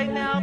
right now.